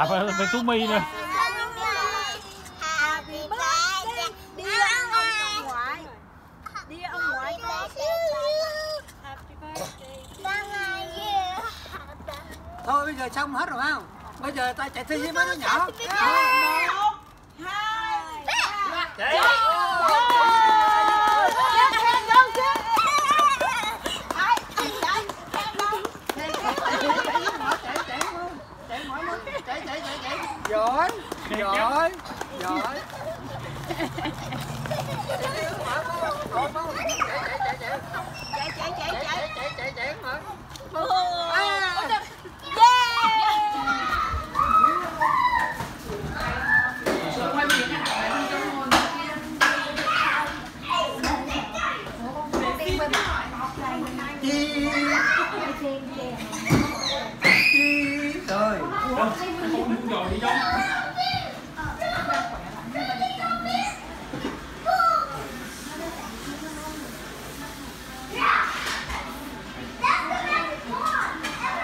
à phải phải tú mi nữa. Happy birthday đi ăn ông ngoại. Đi ông ngoại có Happy birthday. Thôi bây giờ xong hết rồi không? Bây giờ ta chạy thi với mấy đứa nhỏ một hai chạy chạy chạy chạy chạy giỏi giỏi giỏi chạy chạy chạy chạy chạy chạy mà chi chi rồi không rồi đi đâu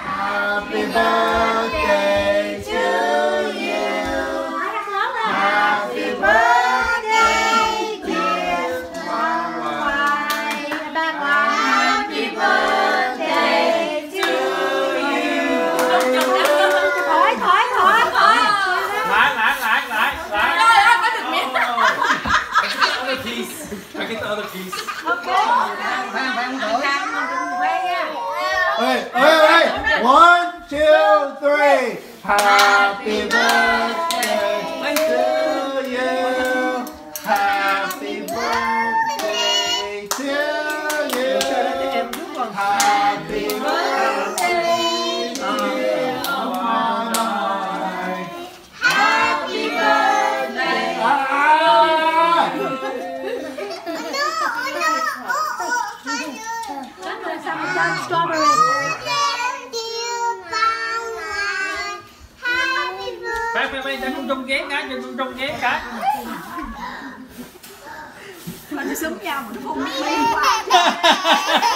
Happy birthday I get the other piece. Okay. Bang, bang, bang. One, two, three. Happy birthday. Phải phải phải cho con trung ghé cái cho con trung ghé cái nó súng nhau mà nó không được thổi